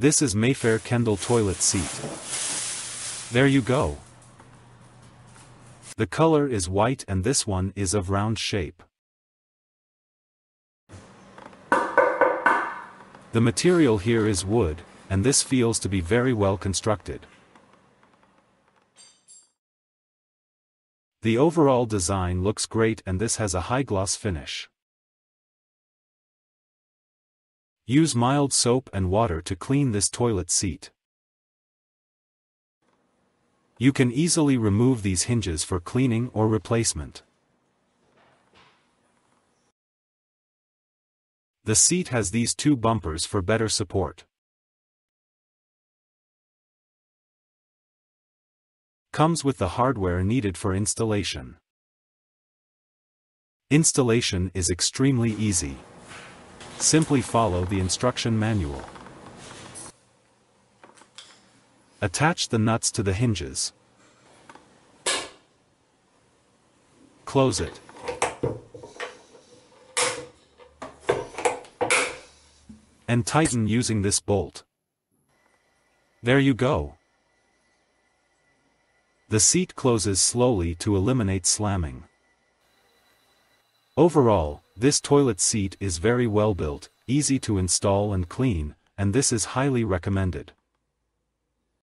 This is Mayfair Kendall toilet seat. There you go. The color is white and this one is of round shape. The material here is wood, and this feels to be very well constructed. The overall design looks great and this has a high gloss finish. Use mild soap and water to clean this toilet seat. You can easily remove these hinges for cleaning or replacement. The seat has these two bumpers for better support. Comes with the hardware needed for installation. Installation is extremely easy. Simply follow the instruction manual. Attach the nuts to the hinges. Close it. And tighten using this bolt. There you go. The seat closes slowly to eliminate slamming. Overall, this toilet seat is very well built, easy to install and clean, and this is highly recommended.